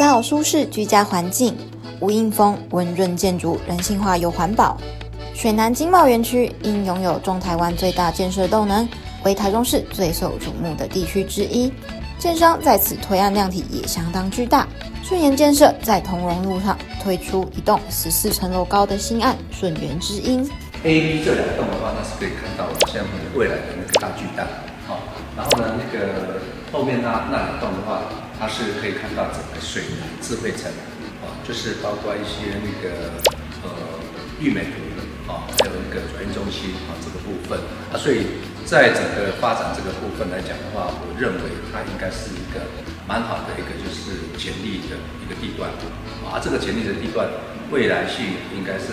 造舒适居家环境，无印风温润建筑，人性化又环保。水南经贸园区因拥有中台湾最大建设动能，为台中市最受瞩目的地区之一。建商在此推案量体也相当巨大。顺延建设在同荣路上推出一栋十四层楼高的新案——顺源之音。A、B 这两栋的话，那是可以看到像未来的那个大巨蛋。好，然后呢，那个后面那那两栋的话，它是可以看到整个水南智慧城，啊，就是包括一些那个呃玉美图。啊，还有一个转运中心啊，这个部分啊，所以在整个发展这个部分来讲的话，我认为它应该是一个蛮好的一个就是潜力的一个地段啊，这个潜力的地段未来性应该是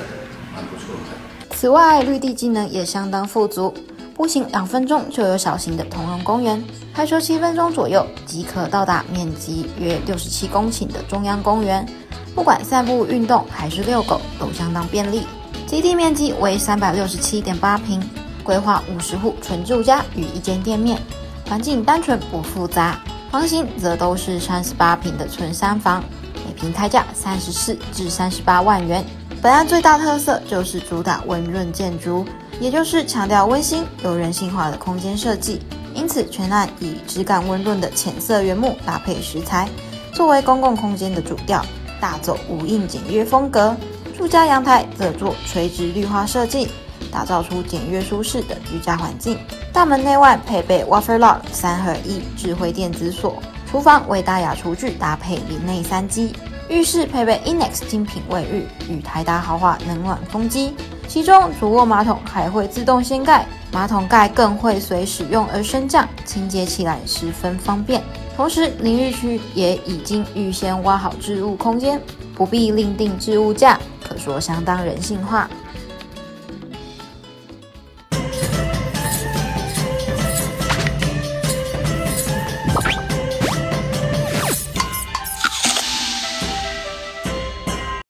蛮不错的。此外，绿地机能也相当富足，步行两分钟就有小型的同荣公园，开车七分钟左右即可到达面积约六十七公顷的中央公园，不管散步运动还是遛狗都相当便利。基地面积为三百六十七点八平，规划五十户纯住家与一间店面，环境单纯不复杂。房型则都是三十八平的纯三房，每平开价三十四至三十八万元。本案最大特色就是主打温润建筑，也就是强调温馨有人性化的空间设计。因此，全案以质感温润的浅色原木搭配石材，作为公共空间的主调，大走无印简约风格。住家阳台则做垂直绿化设计，打造出简约舒适的居家环境。大门内外配备 Wafer Lock 三合一智慧电子锁，厨房为大雅厨具搭配林内三机，浴室配备 Inex 精品卫浴与台达豪华冷暖风机，其中主卧马桶还会自动掀盖，马桶盖更会随使用而升降，清洁起来十分方便。同时淋浴区也已经预先挖好置物空间，不必另定置物架。可说相当人性化。